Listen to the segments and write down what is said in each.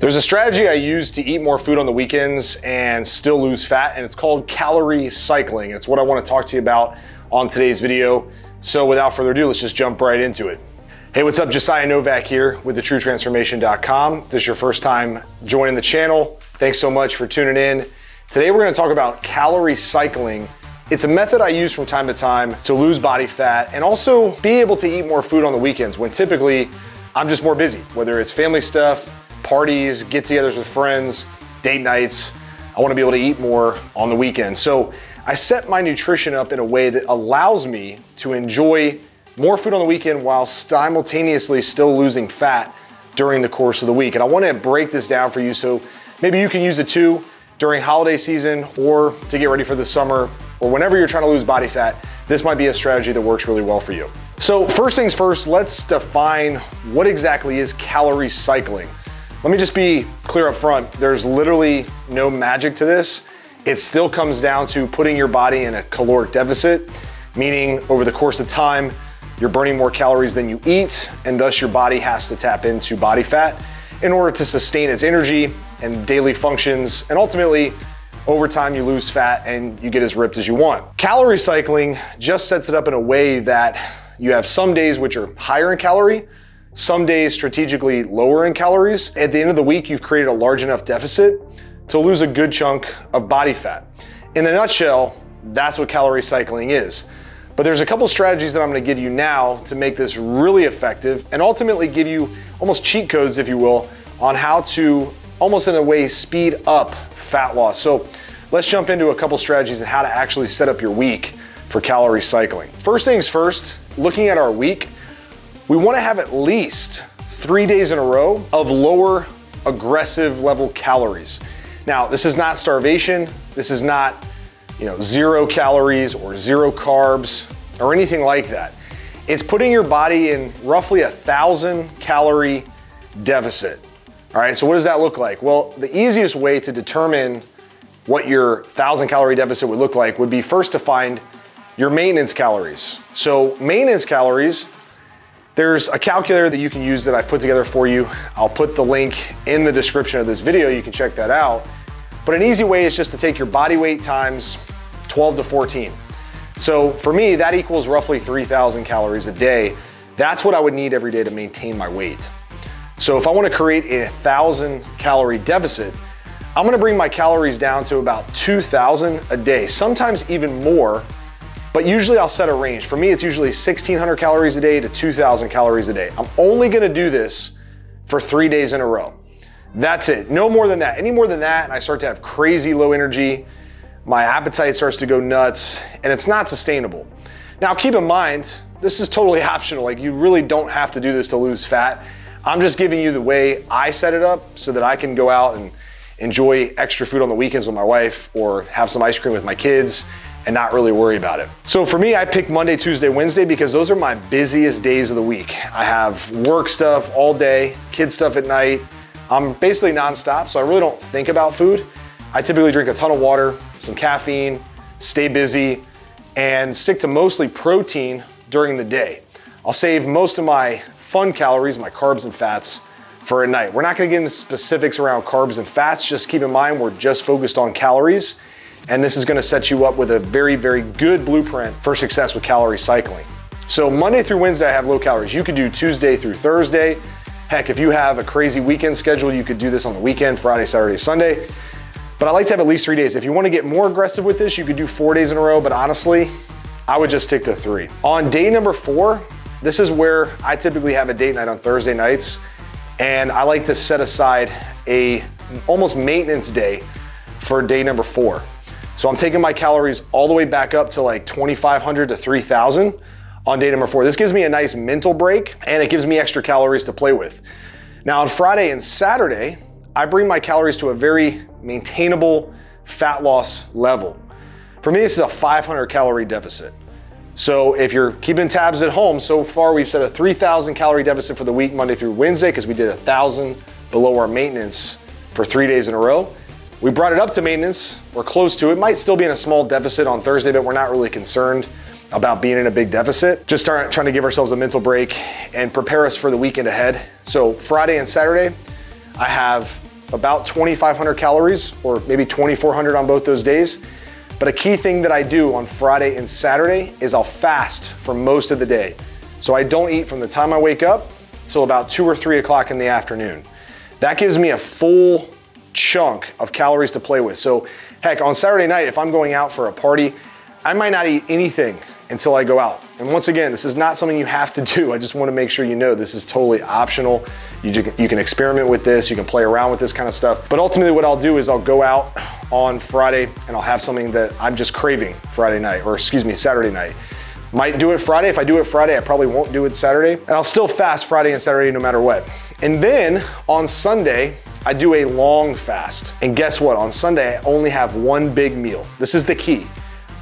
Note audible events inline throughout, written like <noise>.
There's a strategy I use to eat more food on the weekends and still lose fat, and it's called calorie cycling. It's what I want to talk to you about on today's video. So without further ado, let's just jump right into it. Hey, what's up? Josiah Novak here with thetruetransformation.com. If this is your first time joining the channel, thanks so much for tuning in. Today we're going to talk about calorie cycling. It's a method I use from time to time to lose body fat and also be able to eat more food on the weekends when typically I'm just more busy, whether it's family stuff, parties, get togethers with friends, date nights. I wanna be able to eat more on the weekend. So I set my nutrition up in a way that allows me to enjoy more food on the weekend while simultaneously still losing fat during the course of the week. And I wanna break this down for you so maybe you can use it too during holiday season or to get ready for the summer or whenever you're trying to lose body fat. This might be a strategy that works really well for you. So first things first, let's define what exactly is calorie cycling. Let me just be clear up front. There's literally no magic to this. It still comes down to putting your body in a caloric deficit, meaning over the course of time, you're burning more calories than you eat, and thus your body has to tap into body fat in order to sustain its energy and daily functions. And ultimately, over time, you lose fat and you get as ripped as you want. Calorie cycling just sets it up in a way that you have some days which are higher in calorie, some days strategically lower in calories. At the end of the week, you've created a large enough deficit to lose a good chunk of body fat. In a nutshell, that's what calorie cycling is. But there's a couple strategies that I'm gonna give you now to make this really effective and ultimately give you almost cheat codes, if you will, on how to almost in a way speed up fat loss. So let's jump into a couple strategies and how to actually set up your week for calorie cycling. First things first, looking at our week, we wanna have at least three days in a row of lower aggressive level calories. Now, this is not starvation. This is not, you know, zero calories or zero carbs or anything like that. It's putting your body in roughly a thousand calorie deficit. All right, so what does that look like? Well, the easiest way to determine what your thousand calorie deficit would look like would be first to find your maintenance calories. So maintenance calories there's a calculator that you can use that I've put together for you. I'll put the link in the description of this video. You can check that out. But an easy way is just to take your body weight times 12 to 14. So for me, that equals roughly 3,000 calories a day. That's what I would need every day to maintain my weight. So if I wanna create a 1,000 calorie deficit, I'm gonna bring my calories down to about 2,000 a day, sometimes even more but usually I'll set a range. For me, it's usually 1600 calories a day to 2000 calories a day. I'm only gonna do this for three days in a row. That's it, no more than that. Any more than that, and I start to have crazy low energy, my appetite starts to go nuts, and it's not sustainable. Now, keep in mind, this is totally <laughs> optional. Like, you really don't have to do this to lose fat. I'm just giving you the way I set it up so that I can go out and enjoy extra food on the weekends with my wife or have some ice cream with my kids and not really worry about it. So for me, I pick Monday, Tuesday, Wednesday because those are my busiest days of the week. I have work stuff all day, kid stuff at night. I'm basically nonstop, so I really don't think about food. I typically drink a ton of water, some caffeine, stay busy, and stick to mostly protein during the day. I'll save most of my fun calories, my carbs and fats, for at night. We're not gonna get into specifics around carbs and fats, just keep in mind we're just focused on calories and this is gonna set you up with a very, very good blueprint for success with calorie cycling. So Monday through Wednesday, I have low calories. You could do Tuesday through Thursday. Heck, if you have a crazy weekend schedule, you could do this on the weekend, Friday, Saturday, Sunday. But I like to have at least three days. If you wanna get more aggressive with this, you could do four days in a row, but honestly, I would just stick to three. On day number four, this is where I typically have a date night on Thursday nights, and I like to set aside a almost maintenance day for day number four. So I'm taking my calories all the way back up to like 2,500 to 3,000 on day number four. This gives me a nice mental break and it gives me extra calories to play with. Now on Friday and Saturday, I bring my calories to a very maintainable fat loss level. For me, this is a 500 calorie deficit. So if you're keeping tabs at home, so far we've set a 3,000 calorie deficit for the week, Monday through Wednesday, because we did a thousand below our maintenance for three days in a row. We brought it up to maintenance. We're close to it. Might still be in a small deficit on Thursday, but we're not really concerned about being in a big deficit. Just start trying to give ourselves a mental break and prepare us for the weekend ahead. So Friday and Saturday, I have about 2,500 calories or maybe 2,400 on both those days. But a key thing that I do on Friday and Saturday is I'll fast for most of the day. So I don't eat from the time I wake up till about two or three o'clock in the afternoon. That gives me a full chunk of calories to play with. So heck, on Saturday night, if I'm going out for a party, I might not eat anything until I go out. And once again, this is not something you have to do. <laughs> I just wanna make sure you know this is totally optional. You, you can experiment with this, you can play around with this kind of stuff. But ultimately what I'll do is I'll go out on Friday and I'll have something that I'm just craving Friday night, or excuse me, Saturday night. Might do it Friday. If I do it Friday, I probably won't do it Saturday. And I'll still fast Friday and Saturday no matter what. And then on Sunday, I do a long fast. And guess what? On Sunday, I only have one big meal. This is the key.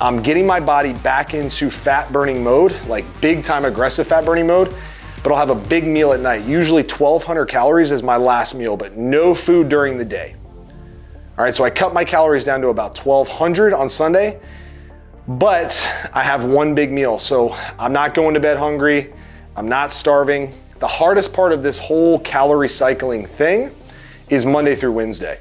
I'm getting my body back into fat burning mode, like big time aggressive fat burning mode, but I'll have a big meal at night. Usually 1200 calories is my last meal, but no food during the day. All right, so I cut my calories down to about 1200 on Sunday, but I have one big meal. So I'm not going to bed hungry. I'm not starving. The hardest part of this whole calorie cycling thing is Monday through Wednesday.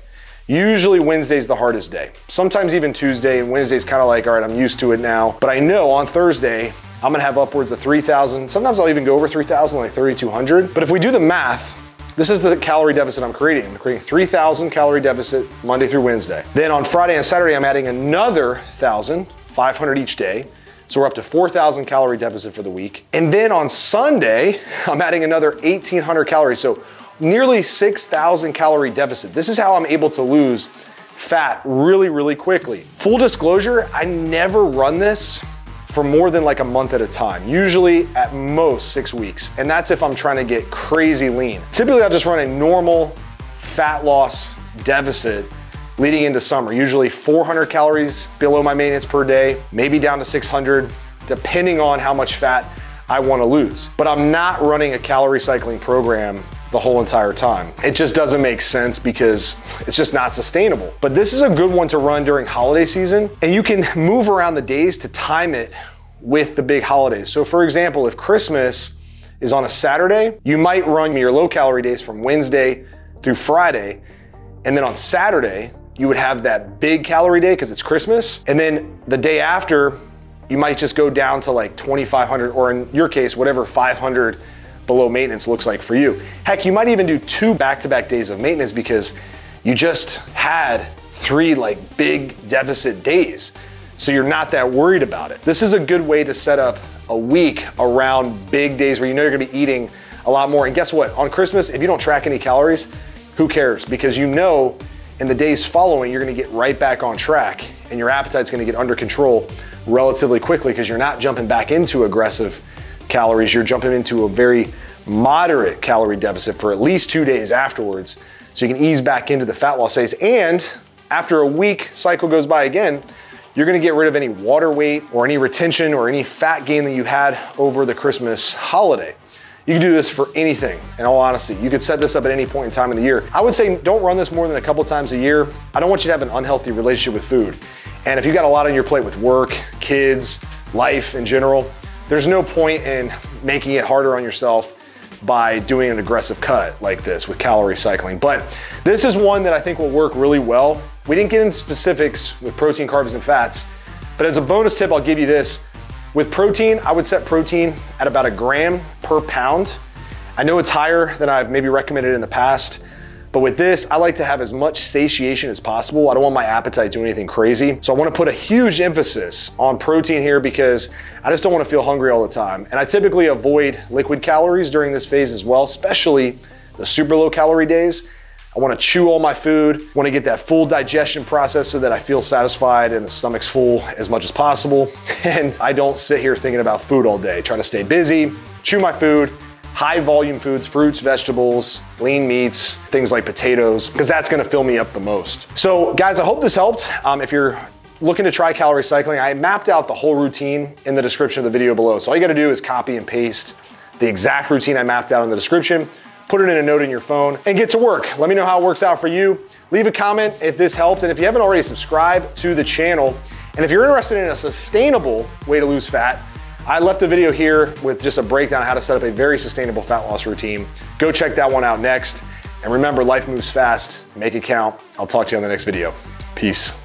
Usually Wednesday's the hardest day. Sometimes even Tuesday, and Wednesday's kind of like, all right, I'm used to it now. But I know on Thursday, I'm gonna have upwards of 3,000. Sometimes I'll even go over 3,000, like 3,200. But if we do the math, this is the calorie deficit I'm creating. I'm creating 3,000 calorie deficit Monday through Wednesday. Then on Friday and Saturday, I'm adding another 1,000, 500 each day. So we're up to 4,000 calorie deficit for the week. And then on Sunday, <laughs> I'm adding another 1,800 calories. So nearly 6,000 calorie deficit. This is how I'm able to lose fat really, really quickly. Full disclosure, I never run this for more than like a month at a time, usually at most six weeks. And that's if I'm trying to get crazy lean. Typically, I'll just run a normal fat loss deficit leading into summer, usually 400 calories below my maintenance per day, maybe down to 600, depending on how much fat I wanna lose. But I'm not running a calorie cycling program the whole entire time. It just doesn't make sense because it's just not sustainable. But this is a good one to run during holiday season and you can move around the days to time it with the big holidays. So for example, if Christmas is on a Saturday, you might run your low calorie days from Wednesday through Friday. And then on Saturday, you would have that big calorie day because it's Christmas. And then the day after, you might just go down to like 2,500 or in your case, whatever 500 below maintenance looks like for you. Heck, you might even do two back-to-back days of maintenance because you just had three like big deficit days. So you're not that worried about it. This is a good way to set up a week around big days where you know you're gonna be eating a lot more. And guess what? On Christmas, if you don't track any calories, who cares? Because you know in the days following, you're gonna get right back on track and your appetite's gonna get under control relatively quickly because you're not jumping back into aggressive calories, you're jumping into a very moderate calorie deficit for at least two days afterwards. So you can ease back into the fat loss phase. And after a week cycle goes by again, you're gonna get rid of any water weight or any retention or any fat gain that you had over the Christmas holiday. You can do this for anything, in all honesty. You could set this up at any point in time in the year. I would say don't run this more than a couple times a year. I don't want you to have an unhealthy relationship with food. And if you've got a lot on your plate with work, kids, life in general, there's no point in making it harder on yourself by doing an aggressive cut like this with calorie cycling. But this is one that I think will work really well. We didn't get into specifics with protein, carbs, and fats, but as a bonus tip, I'll give you this. With protein, I would set protein at about a gram per pound. I know it's higher than I've maybe recommended in the past, but with this, I like to have as much satiation as possible. I don't want my appetite doing anything crazy. So I wanna put a huge emphasis on protein here because I just don't wanna feel hungry all the time. And I typically avoid liquid calories during this phase as well, especially the super low calorie days. I wanna chew all my food, wanna get that full digestion process so that I feel satisfied and the stomach's full as much as possible. <laughs> And I don't sit here thinking about food all day, trying to stay busy, chew my food, high volume foods, fruits, vegetables, lean meats, things like potatoes, because that's gonna fill me up the most. So guys, I hope this helped. Um, if you're looking to try calorie cycling, I mapped out the whole routine in the description of the video below. So all you gotta do is copy and paste the exact routine I mapped out in the description, put it in a note in your phone, and get to work. Let me know how it works out for you. Leave a comment if this helped, and if you haven't already subscribed to the channel, and if you're interested in a sustainable way to lose fat, I left a video here with just a breakdown of how to set up a very sustainable fat loss routine. Go check that one out next. And remember, life moves fast. Make it count. I'll talk to you on the next video. Peace.